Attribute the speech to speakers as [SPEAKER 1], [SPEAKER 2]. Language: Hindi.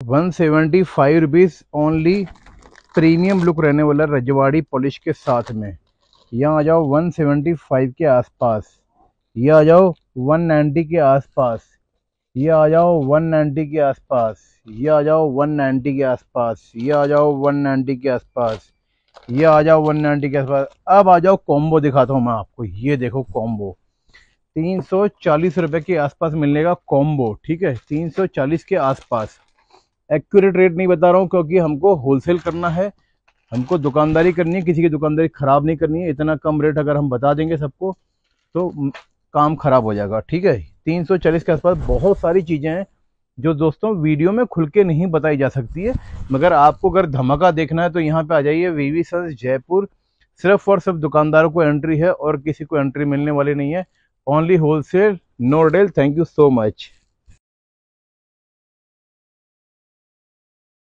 [SPEAKER 1] One seventy five rupees only premium look रहने वाला रजवाड़ी पॉलिश के साथ में। यहाँ आ जाओ वन सेवेंटी फाइव के आसपास। ये आ जाओ वन नाइन्टी के आसपास। ये आ जाओ वन नाइन्टी के आसपास। ये आ जाओ वन नाइन्टी के आसपास। ये आ जाओ वन नाइन्टी के आसपास। ये आ जाओ वन नाइन्टी के आसपास। अब आ जाओ कॉम्बो दिखाता हूँ मैं आपको। ये देखो कॉम्बो तीन सौ चालीस रुपये के आसपास मिलने का कॉम्बो ठीक है? तीन सौ चालीस के आसपास। एक्यूरेट रेट नहीं बता रहा हूँ, क्योंकि हमको होलसेल करना है। हमको दुकानदारी करनी है, किसी की दुकानदारी ख़राब नहीं करनी है। इतना कम रेट अगर हम बता देंगे सबको तो काम ख़राब हो जाएगा। ठीक है? तीन सौ चालीस के आसपास बहुत सारी चीज़ें हैं, जो दोस्तों वीडियो में खुल के नहीं बताई जा सकती है। मगर आपको अगर धमाका देखना है तो यहाँ पे आ जाइए वीवी सन्स जयपुर। सिर्फ़ और सिर्फ़ दुकानदारों को एंट्री है, और किसी को एंट्री मिलने वाली नहीं है। Only wholesale no deal thank you so much